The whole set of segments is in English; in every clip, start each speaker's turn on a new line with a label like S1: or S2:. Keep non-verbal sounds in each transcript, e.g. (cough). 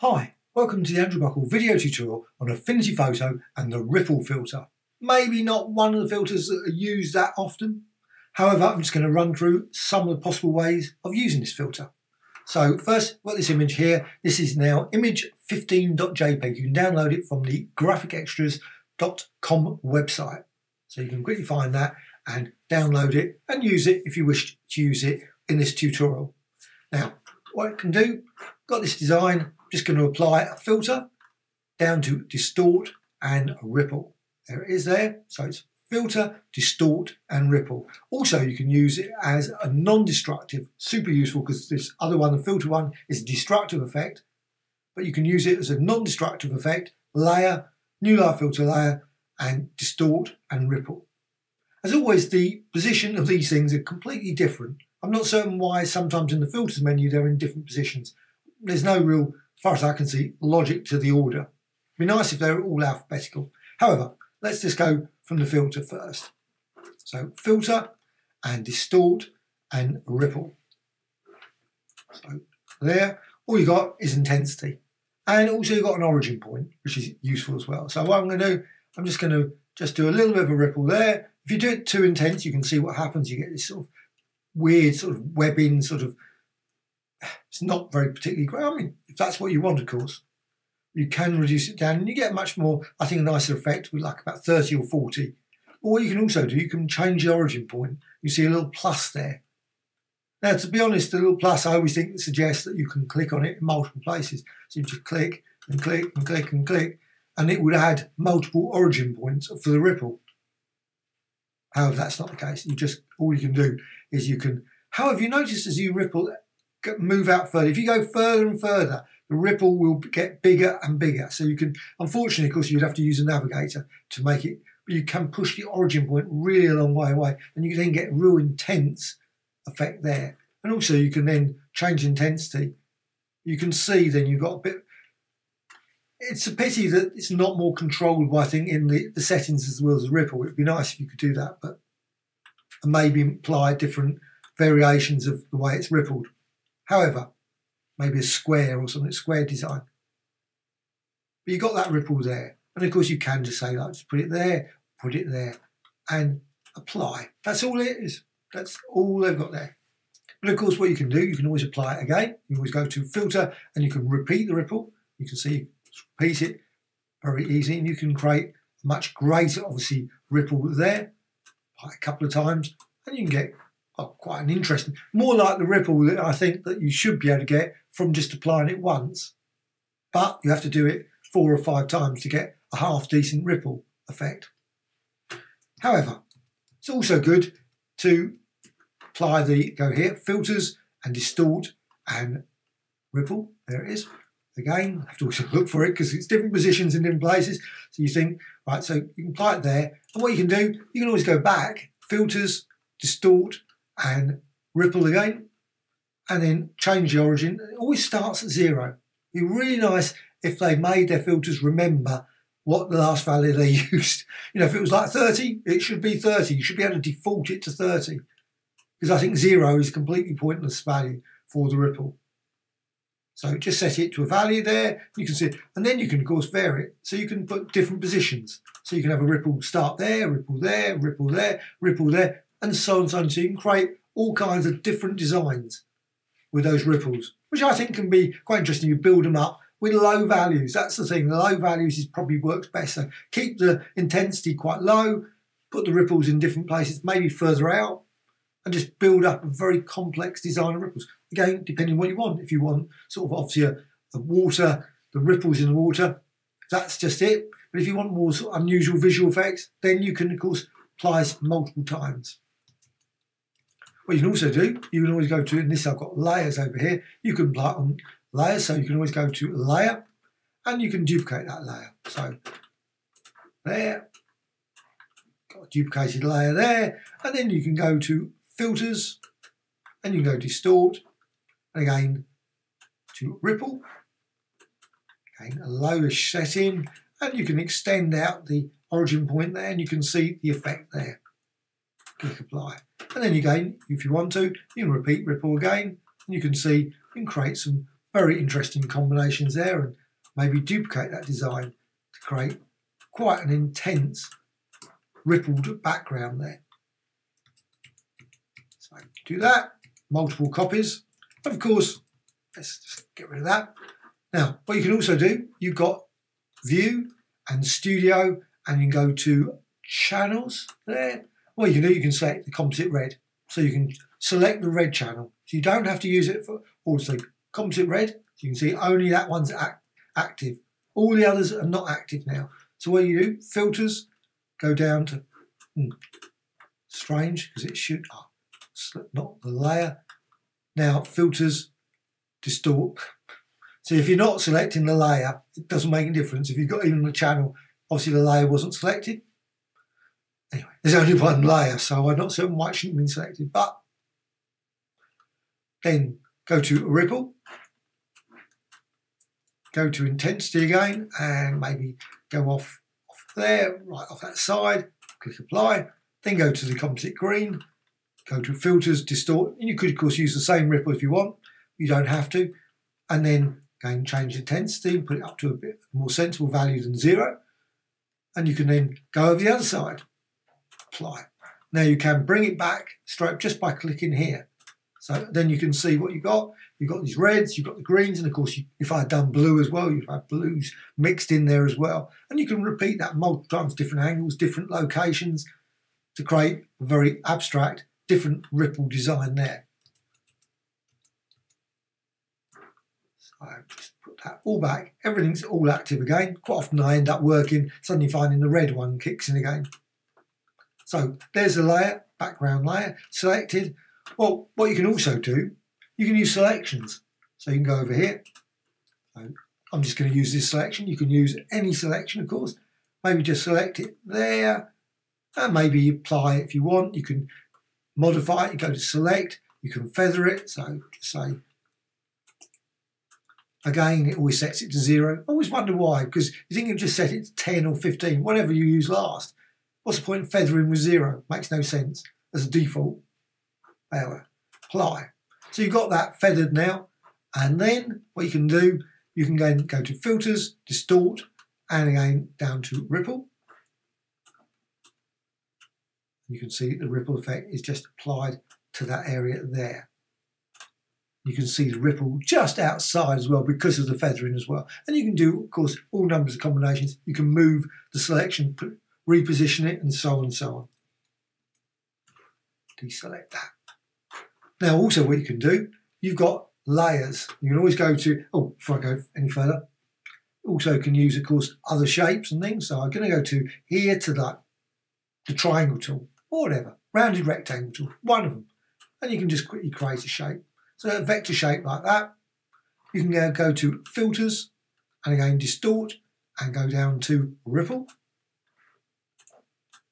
S1: Hi, welcome to the Andrew Buckle video tutorial on Affinity Photo and the Ripple filter. Maybe not one of the filters that are used that often. However, I'm just going to run through some of the possible ways of using this filter. So first, got this image here. This is now image15.jpg. You can download it from the graphicxtras.com website. So you can quickly find that and download it and use it if you wish to use it in this tutorial. Now, what it can do, got this design, just going to apply a filter down to distort and ripple. There it is there. So it's filter, distort and ripple. Also you can use it as a non-destructive, super useful because this other one, the filter one, is a destructive effect. But you can use it as a non-destructive effect, layer, new layer filter layer and distort and ripple. As always, the position of these things are completely different. I'm not certain why sometimes in the filters menu they're in different positions. There's no real as far as I can see, logic to the order. It'd be nice if they were all alphabetical. However, let's just go from the filter first. So filter and distort and ripple. So there, all you got is intensity. And also you've got an origin point, which is useful as well. So what I'm going to do, I'm just going to just do a little bit of a ripple there. If you do it too intense, you can see what happens. You get this sort of weird sort of webbing sort of it's not very particularly great. I mean, if that's what you want, of course, you can reduce it down and you get much more, I think, a nicer effect with like about 30 or 40. But what you can also do, you can change the origin point. You see a little plus there. Now, to be honest, the little plus I always think suggests that you can click on it in multiple places. So you just click and click and click and click, and it would add multiple origin points for the ripple. However, that's not the case. You just all you can do is you can. However, you notice as you ripple, move out further. If you go further and further, the ripple will get bigger and bigger. So you can, unfortunately, of course, you'd have to use a navigator to make it, but you can push the origin point really a long way away, and you can then get real intense effect there. And also, you can then change intensity. You can see then you've got a bit. It's a pity that it's not more controllable, I think, in the, the settings as well as the ripple. It'd be nice if you could do that, but maybe apply different variations of the way it's rippled. However, maybe a square or something, square design. But you've got that ripple there. And of course you can just say like, just put it there, put it there, and apply. That's all it is. That's all they've got there. But of course what you can do, you can always apply it again. You always go to filter and you can repeat the ripple. You can see, repeat it very easy and you can create a much greater, obviously, ripple there a couple of times and you can get oh, quite an interesting, more like the ripple that I think that you should be able to get from just applying it once. But you have to do it four or five times to get a half decent ripple effect. However, it's also good to apply the, go here, filters and distort and ripple. There it is. Again, I have to also look for it because it's different positions in different places. So you think, right, so you can apply it there. And what you can do, you can always go back, filters, distort, and ripple again, and then change the origin. It always starts at zero. It'd be really nice if they made their filters remember what the last value they (laughs) used. You know, if it was like 30, it should be 30. You should be able to default it to 30. Because I think zero is completely pointless value for the ripple. So just set it to a value there, you can see and then you can of course vary it. So you can put different positions. So you can have a ripple start there, ripple there, ripple there, ripple there, and so on so on. So you can create all kinds of different designs with those ripples, which I think can be quite interesting. You build them up with low values. That's the thing. Low values is probably works best. So keep the intensity quite low, put the ripples in different places, maybe further out, and just build up a very complex design of ripples. Again, depending on what you want. If you want sort of obviously a, a water, the ripples in the water, that's just it. But if you want more sort of unusual visual effects, then you can of course apply multiple times. What you can also do, you can always go to, and this I've got layers over here, you can apply on um, layers, so you can always go to layer, and you can duplicate that layer. So there, got a duplicated layer there, and then you can go to filters, and you can go distort, and again to ripple, again a lowish setting, and you can extend out the origin point there, and you can see the effect there. Click apply. And then again, if you want to, you can repeat ripple again, and you can see you can create some very interesting combinations there and maybe duplicate that design to create quite an intense rippled background there. So do that, multiple copies. Of course, let's just get rid of that. Now, what you can also do, you've got view and studio and you can go to channels there. What you can do, you can select the composite red. So you can select the red channel. So you don't have to use it for also composite red. So you can see only that one's act active. All the others are not active now. So what you do, filters, go down to, hmm, strange, because it should, oh, not the layer. Now filters, distort. So if you're not selecting the layer, it doesn't make a difference. If you've got even the channel, obviously the layer wasn't selected. Anyway, there's only one layer, so I'm not certain why it shouldn't have been selected. But then go to ripple, go to intensity again, and maybe go off, off there, right off that side, click apply, then go to the composite green, go to filters, distort, and you could of course use the same ripple if you want, you don't have to, and then again change intensity, and put it up to a bit more sensible value than zero, and you can then go over the other side, apply. Now you can bring it back straight just by clicking here. So then you can see what you've got. You've got these reds, you've got the greens, and of course, you, if I had done blue as well, you'd have blues mixed in there as well. And you can repeat that multiple times, different angles, different locations to create a very abstract, different ripple design there. So I just put that all back. Everything's all active again. Quite often I end up working, suddenly finding the red one kicks in again. So there's a layer, background layer, selected. Well, what you can also do, you can use selections. So you can go over here. I'm just going to use this selection. You can use any selection, of course. Maybe just select it there. And maybe apply if you want. You can modify it. You go to select. You can feather it. So say, again, it always sets it to zero. I always wonder why, because you think you just set it to 10 or 15, whatever you use last. What's the point of feathering with zero? Makes no sense as a default. There apply. So you've got that feathered now. And then what you can do, you can go, go to filters, distort, and again down to ripple. You can see the ripple effect is just applied to that area there. You can see the ripple just outside as well because of the feathering as well. And you can do, of course, all numbers of combinations. You can move the selection, reposition it, and so on and so on. Deselect that. Now, also what you can do, you've got layers. You can always go to, oh, before I go any further, also can use, of course, other shapes and things. So I'm going to go to here to that, the triangle tool, or whatever, rounded rectangle tool, one of them. And you can just quickly create a shape. So a vector shape like that. You can go to filters and again distort and go down to ripple.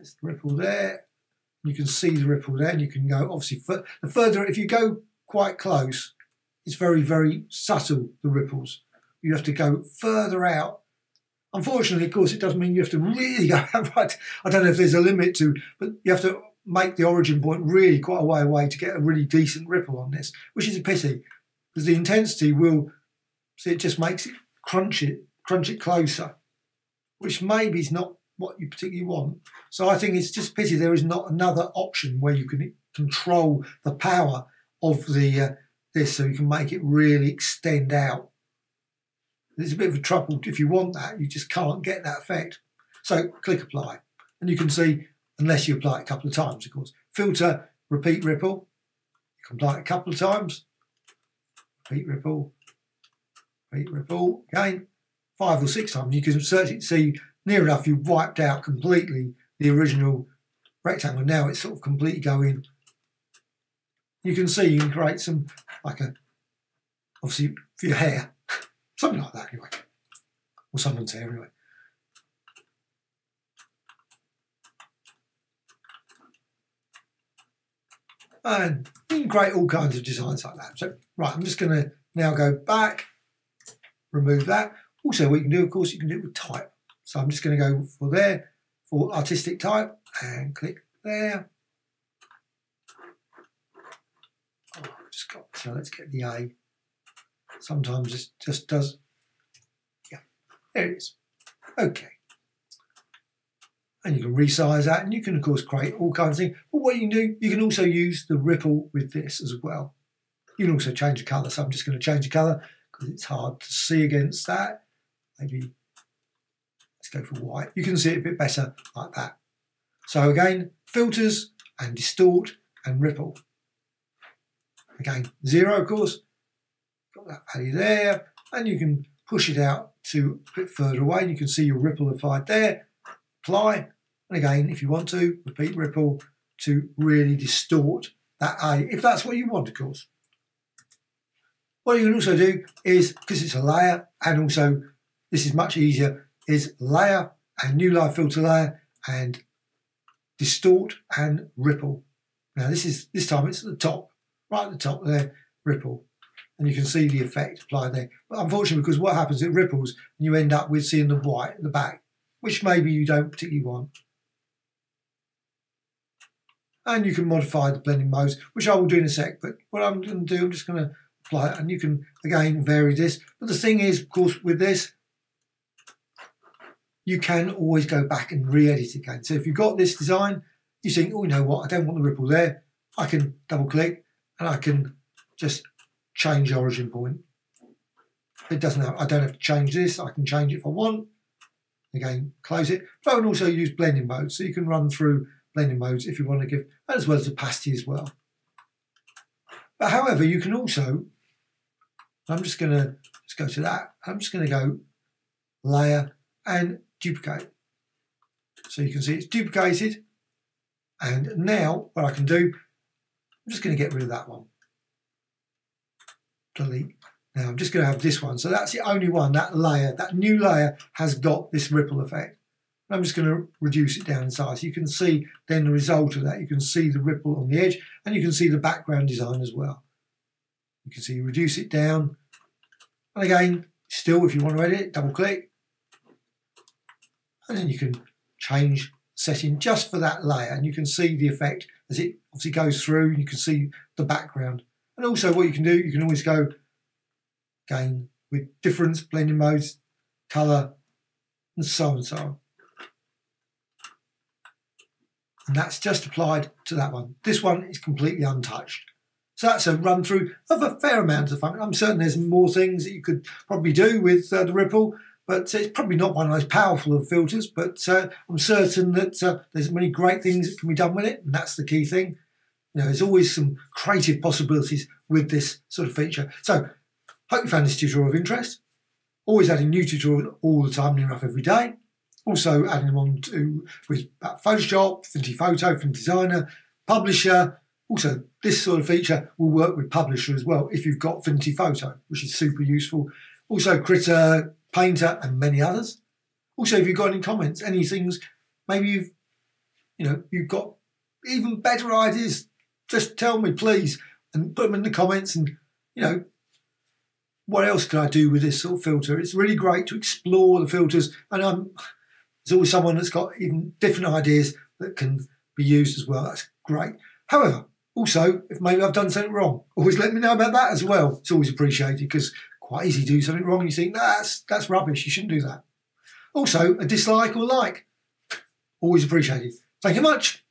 S1: The ripple there. You can see the ripple there, and you can go obviously the further if you go quite close, it's very very subtle the ripples. You have to go further out. Unfortunately, of course, it doesn't mean you have to really go (laughs) right. I don't know if there's a limit to, but you have to make the origin point really quite a way away to get a really decent ripple on this, which is a pity because the intensity will, see, it just makes it crunch it, crunch it closer, which maybe is not what you particularly want. So I think it's just pity there is not another option where you can control the power of the uh, this so you can make it really extend out. There's a bit of a trouble if you want that, you just can't get that effect. So click apply and you can see, unless you apply it a couple of times, of course. Filter, repeat ripple. You can apply it a couple of times. Repeat ripple, repeat ripple, again, five or six times. You can search it to see near enough you've wiped out completely the original rectangle. Now it's sort of completely going. You can see you can create some, like a, obviously for your hair, (laughs) something like that anyway, or someone's hair anyway. And you can create all kinds of designs like that. So, right, I'm just going to now go back, remove that. Also, what you can do, of course, you can do it with type. So I'm just going to go for there, for artistic type, and click there. Oh, just got, so let's get the A. Sometimes it just does. Yeah, there it is. Okay. And you can resize that and you can of course create all kinds of things. But what you can do, you can also use the ripple with this as well. You can also change the colour. So I'm just going to change the colour because it's hard to see against that. Maybe go for white. You can see it a bit better like that. So again, filters and distort and ripple. Again, zero, of course. Got that value there. And you can push it out to a bit further away. And you can see your ripple applied there. Apply. And again, if you want to, repeat ripple to really distort that A, if that's what you want, of course. What you can also do is, because it's a layer, and also this is much easier, is layer and new live filter layer and distort and ripple. Now this is this time it's at the top, right at the top there, ripple. And you can see the effect applied there. But unfortunately, because what happens, it ripples and you end up with seeing the white at the back, which maybe you don't particularly want. And you can modify the blending modes, which I will do in a sec. But what I'm going to do, I'm just going to apply it. And you can, again, vary this. But the thing is, of course, with this, you can always go back and re-edit again. So if you've got this design, you think, oh, you know what, I don't want the ripple there. I can double click and I can just change origin point. It doesn't have, I don't have to change this. I can change it if I want. Again, close it. But I can also use blending modes. So you can run through blending modes if you want to give, as well as opacity as well. But however, you can also, I'm just going to, let's go to that. I'm just going to go layer and duplicate. So you can see it's duplicated. And now what I can do, I'm just going to get rid of that one. Delete. Now I'm just going to have this one. So that's the only one, that layer, that new layer has got this ripple effect. I'm just going to reduce it down in size. You can see then the result of that. You can see the ripple on the edge and you can see the background design as well. You can see reduce it down. And again, still if you want to edit it, double click and then you can change setting just for that layer and you can see the effect as it obviously goes through you can see the background. And also what you can do you can always go again with difference blending modes color and so on and so on. And that's just applied to that one. This one is completely untouched. So that's a run through of a fair amount of fun. I'm certain there's more things that you could probably do with uh, the ripple but it's probably not one of the most powerful of filters, but uh, I'm certain that uh, there's many great things that can be done with it, and that's the key thing. You know, there's always some creative possibilities with this sort of feature. So, hope you found this tutorial of interest. Always adding new tutorials all the time, near enough every day. Also adding them on to with Photoshop, Affinity Photo, Affinity Designer, Publisher. Also, this sort of feature will work with Publisher as well if you've got Affinity Photo, which is super useful. Also, Krita, Painter, and many others. Also, if you've got any comments, any things, maybe you've, you know, you've got even better ideas, just tell me, please, and put them in the comments. And you know, what else can I do with this sort of filter? It's really great to explore the filters, and I'm there's always someone that's got even different ideas that can be used as well. That's great. However, also, if maybe I've done something wrong, always let me know about that as well. It's always appreciated because quite easy to do something wrong. and You think that's that's rubbish. You shouldn't do that. Also, a dislike or like, always appreciated. Thank you much.